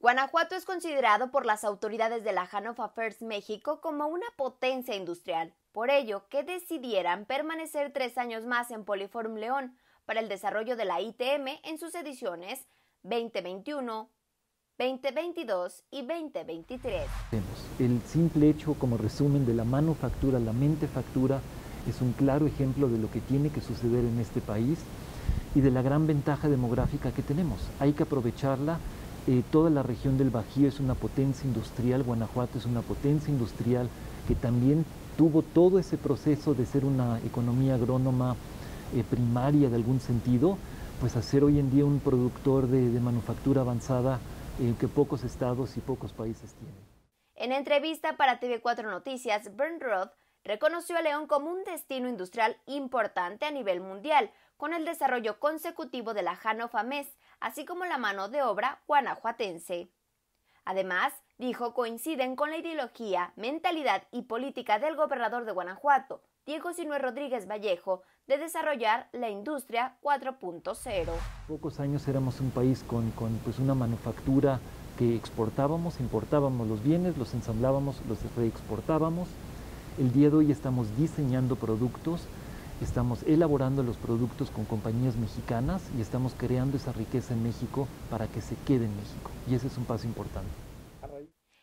Guanajuato es considerado por las autoridades de la Hanover First México como una potencia industrial. Por ello, que decidieran permanecer tres años más en Poliform León para el desarrollo de la ITM en sus ediciones 2021, 2022 y 2023. El simple hecho, como resumen, de la manufactura, la mentefactura, es un claro ejemplo de lo que tiene que suceder en este país y de la gran ventaja demográfica que tenemos. Hay que aprovecharla eh, toda la región del Bajío es una potencia industrial, Guanajuato es una potencia industrial que también tuvo todo ese proceso de ser una economía agrónoma eh, primaria de algún sentido, pues hacer hoy en día un productor de, manufactura avanzada eh, que pocos estados y pocos países tienen. En entrevista para TV4 Noticias, Bernd Roth reconoció a León como un destino industrial importante a nivel mundial, con el desarrollo consecutivo de la Hannover así como la mano de obra guanajuatense. Además, dijo coinciden con la ideología, mentalidad y política del gobernador de Guanajuato, Diego Sinué Rodríguez Vallejo, de desarrollar la industria 4.0. Pocos años éramos un país con, pues, una manufactura que exportábamos, importábamos los bienes, los ensamblábamos, los reexportábamos. El día de hoy estamos diseñando productos estamos elaborando los productos con compañías mexicanas y estamos creando esa riqueza en México para que se quede en México. Y ese es un paso importante.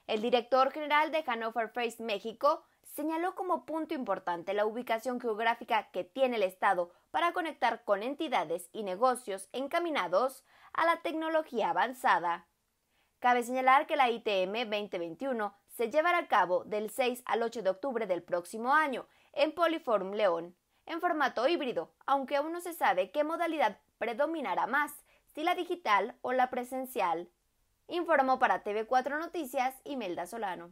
El director general de Hanover Face México señaló como punto importante la ubicación geográfica que tiene el Estado para conectar con entidades y negocios encaminados a la tecnología avanzada. Cabe señalar que la ITM 2021 se llevará a cabo del 6 al 8 de octubre del próximo año en Poliforum León en formato híbrido, aunque aún no se sabe qué modalidad predominará más, si la digital o la presencial. Informó para TV4 Noticias Imelda Solano.